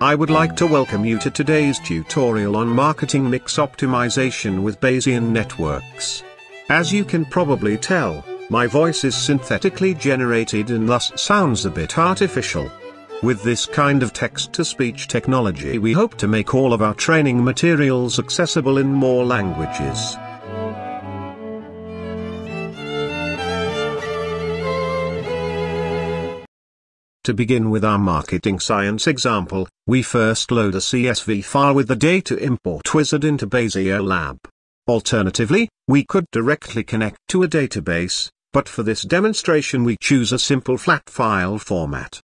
I would like to welcome you to today's tutorial on marketing mix optimization with Bayesian networks. As you can probably tell, my voice is synthetically generated and thus sounds a bit artificial. With this kind of text-to-speech technology we hope to make all of our training materials accessible in more languages. To begin with our marketing science example, we first load a CSV file with the data import wizard into BayesiaLab. Alternatively, we could directly connect to a database, but for this demonstration we choose a simple flat file format.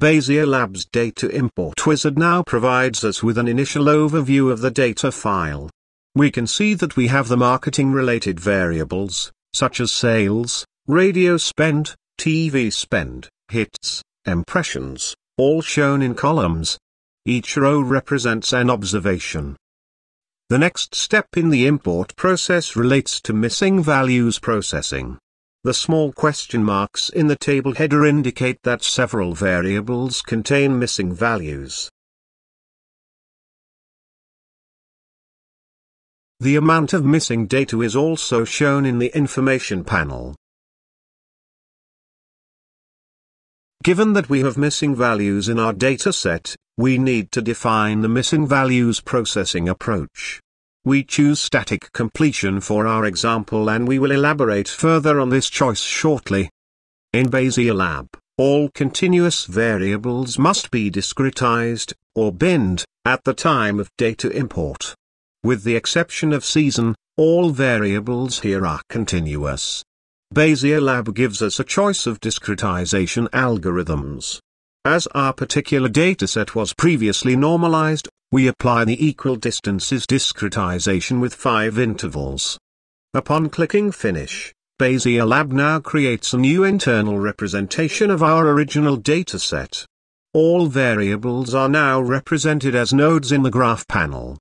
BayesiaLab's data import wizard now provides us with an initial overview of the data file. We can see that we have the marketing related variables, such as sales, radio spend, TV spend, hits, impressions, all shown in columns. Each row represents an observation. The next step in the import process relates to missing values processing. The small question marks in the table header indicate that several variables contain missing values. The amount of missing data is also shown in the information panel. Given that we have missing values in our dataset, we need to define the missing values processing approach. We choose static completion for our example and we will elaborate further on this choice shortly. In BayesiaLab, all continuous variables must be discretized, or binned, at the time of data import. With the exception of season, all variables here are continuous. BayesiaLab gives us a choice of discretization algorithms. As our particular dataset was previously normalized, we apply the equal distances discretization with five intervals. Upon clicking Finish, BayesiaLab now creates a new internal representation of our original dataset. All variables are now represented as nodes in the graph panel.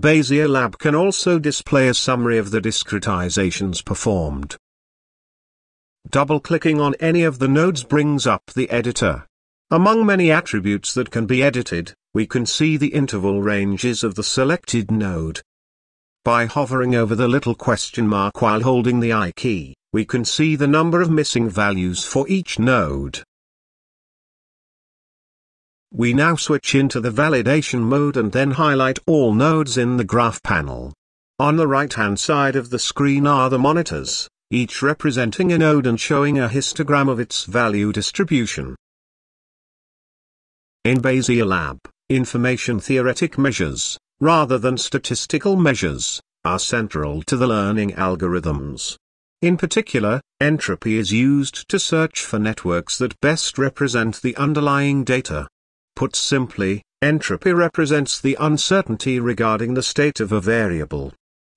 BayesiaLab can also display a summary of the discretizations performed. Double-clicking on any of the nodes brings up the editor. Among many attributes that can be edited, we can see the interval ranges of the selected node. By hovering over the little question mark while holding the I key, we can see the number of missing values for each node. We now switch into the validation mode and then highlight all nodes in the graph panel. On the right-hand side of the screen are the monitors each representing a node and showing a histogram of its value distribution. In BayesiaLab, information theoretic measures, rather than statistical measures, are central to the learning algorithms. In particular, entropy is used to search for networks that best represent the underlying data. Put simply, entropy represents the uncertainty regarding the state of a variable.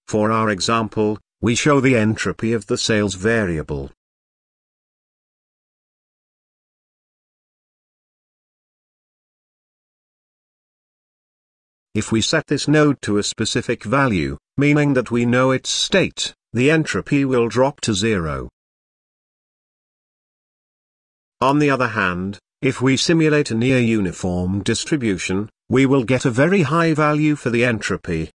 For our example, we show the entropy of the sales variable. If we set this node to a specific value, meaning that we know its state, the entropy will drop to zero. On the other hand, if we simulate a near uniform distribution, we will get a very high value for the entropy,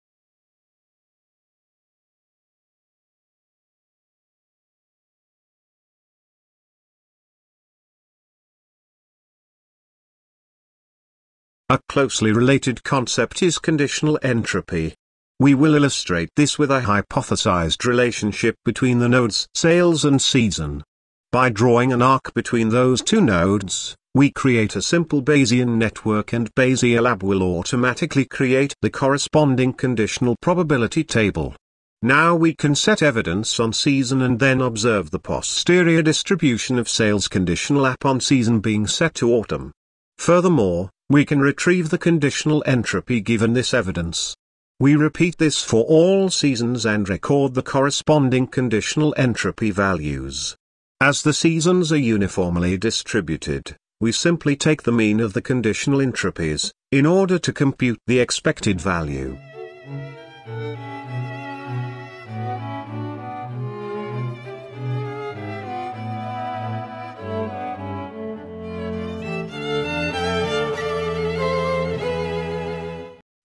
A closely related concept is conditional entropy. We will illustrate this with a hypothesized relationship between the nodes sales and season. By drawing an arc between those two nodes, we create a simple Bayesian network and BayesiaLab will automatically create the corresponding conditional probability table. Now we can set evidence on season and then observe the posterior distribution of sales conditional app on season being set to autumn. Furthermore, we can retrieve the conditional entropy given this evidence. We repeat this for all seasons and record the corresponding conditional entropy values. As the seasons are uniformly distributed, we simply take the mean of the conditional entropies, in order to compute the expected value.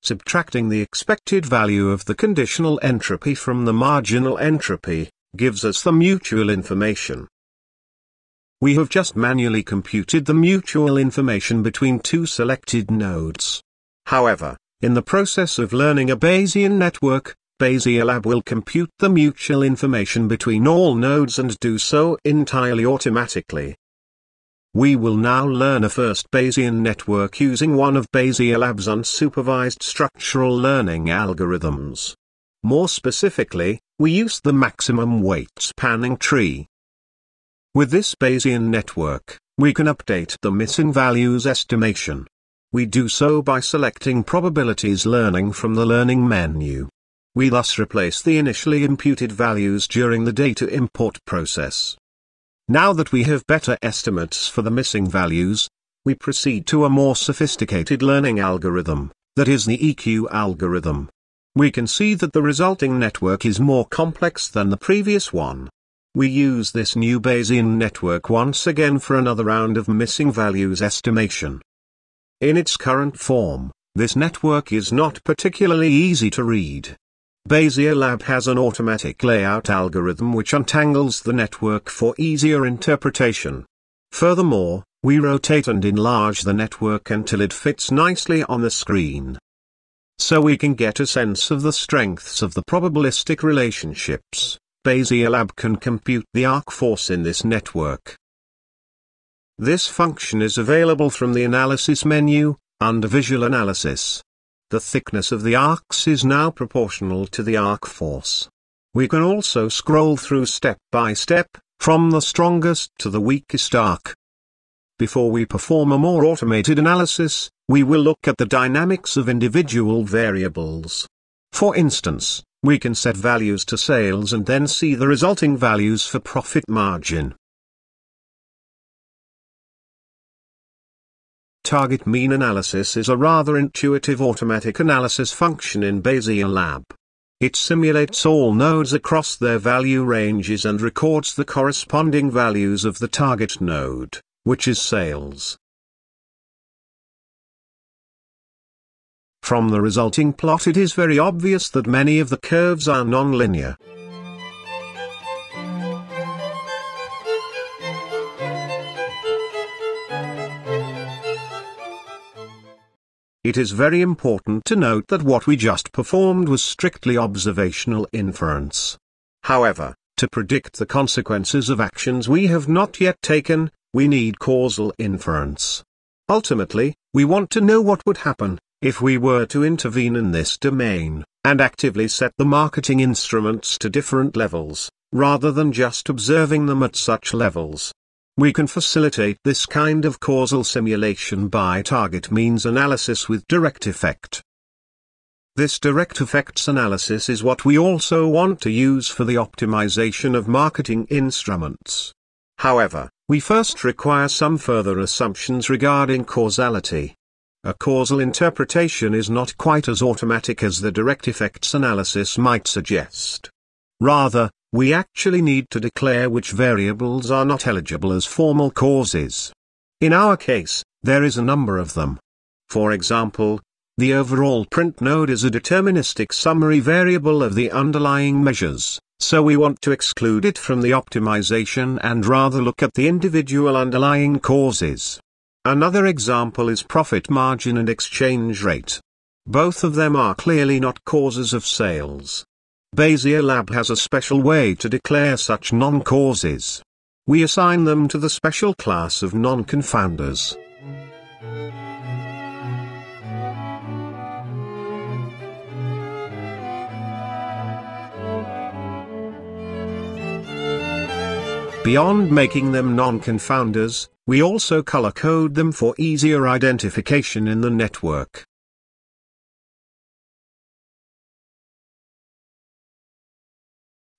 Subtracting the expected value of the conditional entropy from the marginal entropy, gives us the mutual information. We have just manually computed the mutual information between two selected nodes. However, in the process of learning a Bayesian network, BayesiaLab will compute the mutual information between all nodes and do so entirely automatically. We will now learn a first Bayesian network using one of BayesiaLab's unsupervised structural learning algorithms. More specifically, we use the maximum weight spanning tree. With this Bayesian network, we can update the missing values estimation. We do so by selecting probabilities learning from the learning menu. We thus replace the initially imputed values during the data import process. Now that we have better estimates for the missing values, we proceed to a more sophisticated learning algorithm, that is the EQ algorithm. We can see that the resulting network is more complex than the previous one. We use this new Bayesian network once again for another round of missing values estimation. In its current form, this network is not particularly easy to read. BayesiaLab has an automatic layout algorithm which untangles the network for easier interpretation. Furthermore, we rotate and enlarge the network until it fits nicely on the screen. So we can get a sense of the strengths of the probabilistic relationships. BayesiaLab can compute the arc force in this network. This function is available from the Analysis menu, under Visual Analysis. The thickness of the arcs is now proportional to the arc force. We can also scroll through step by step, from the strongest to the weakest arc. Before we perform a more automated analysis, we will look at the dynamics of individual variables. For instance, we can set values to sales and then see the resulting values for profit margin. Target mean analysis is a rather intuitive automatic analysis function in BayesiaLab. It simulates all nodes across their value ranges and records the corresponding values of the target node, which is sales. From the resulting plot it is very obvious that many of the curves are nonlinear. It is very important to note that what we just performed was strictly observational inference. However, to predict the consequences of actions we have not yet taken, we need causal inference. Ultimately, we want to know what would happen, if we were to intervene in this domain, and actively set the marketing instruments to different levels, rather than just observing them at such levels. We can facilitate this kind of causal simulation by target means analysis with direct effect. This direct effects analysis is what we also want to use for the optimization of marketing instruments. However, we first require some further assumptions regarding causality. A causal interpretation is not quite as automatic as the direct effects analysis might suggest. Rather, we actually need to declare which variables are not eligible as formal causes. In our case, there is a number of them. For example, the overall print node is a deterministic summary variable of the underlying measures, so we want to exclude it from the optimization and rather look at the individual underlying causes. Another example is profit margin and exchange rate. Both of them are clearly not causes of sales. BayesiaLab has a special way to declare such non-causes. We assign them to the special class of non-confounders. Beyond making them non-confounders, we also color-code them for easier identification in the network.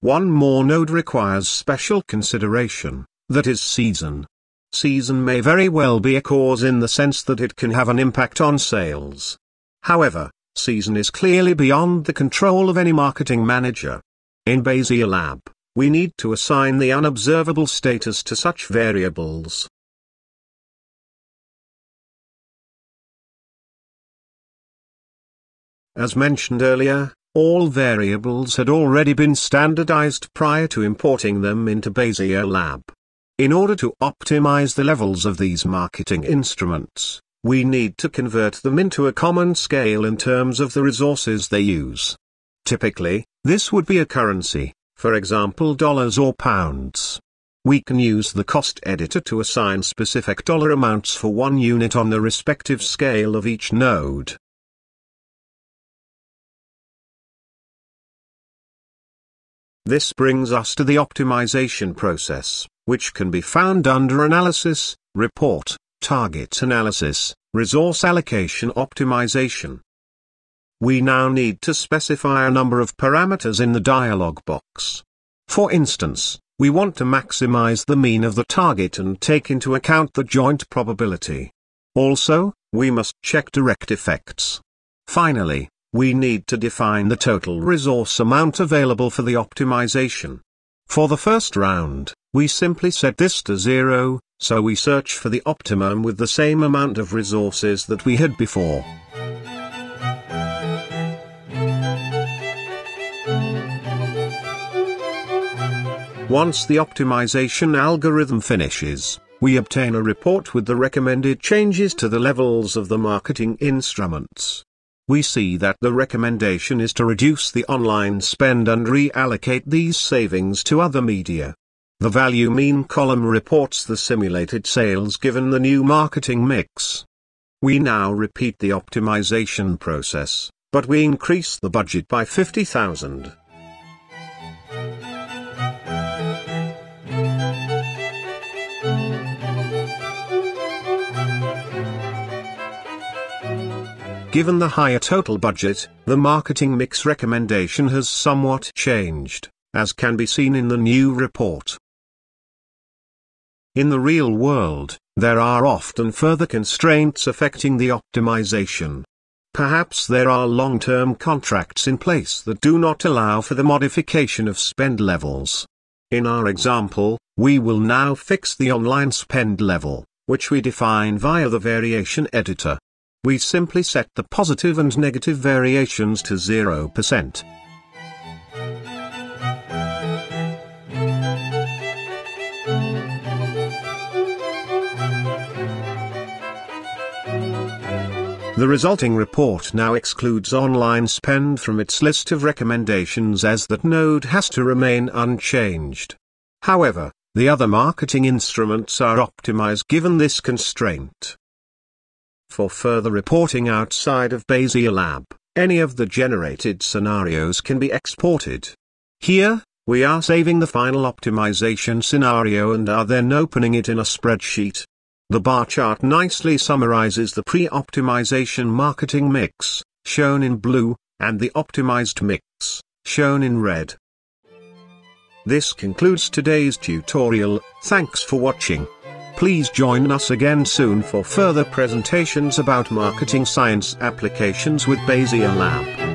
One more node requires special consideration, that is season. Season may very well be a cause in the sense that it can have an impact on sales. However, season is clearly beyond the control of any marketing manager. In BayesiaLab, we need to assign the unobservable status to such variables. As mentioned earlier, all variables had already been standardized prior to importing them into BayesiaLab. In order to optimize the levels of these marketing instruments, we need to convert them into a common scale in terms of the resources they use. Typically, this would be a currency, for example dollars or pounds. We can use the cost editor to assign specific dollar amounts for one unit on the respective scale of each node. This brings us to the optimization process, which can be found under Analysis, Report, Target Analysis, Resource Allocation Optimization. We now need to specify a number of parameters in the dialog box. For instance, we want to maximize the mean of the target and take into account the joint probability. Also, we must check direct effects. Finally, we need to define the total resource amount available for the optimization. For the first round, we simply set this to zero, so we search for the optimum with the same amount of resources that we had before. Once the optimization algorithm finishes, we obtain a report with the recommended changes to the levels of the marketing instruments we see that the recommendation is to reduce the online spend and reallocate these savings to other media. The value mean column reports the simulated sales given the new marketing mix. We now repeat the optimization process, but we increase the budget by 50,000. Given the higher total budget, the marketing mix recommendation has somewhat changed, as can be seen in the new report. In the real world, there are often further constraints affecting the optimization. Perhaps there are long-term contracts in place that do not allow for the modification of spend levels. In our example, we will now fix the online spend level, which we define via the variation editor we simply set the positive and negative variations to 0%. The resulting report now excludes online spend from its list of recommendations as that node has to remain unchanged. However, the other marketing instruments are optimized given this constraint. For further reporting outside of BayesiaLab, any of the generated scenarios can be exported. Here, we are saving the final optimization scenario and are then opening it in a spreadsheet. The bar chart nicely summarizes the pre-optimization marketing mix, shown in blue, and the optimized mix, shown in red. This concludes today's tutorial, thanks for watching. Please join us again soon for further presentations about marketing science applications with BayesiaLab.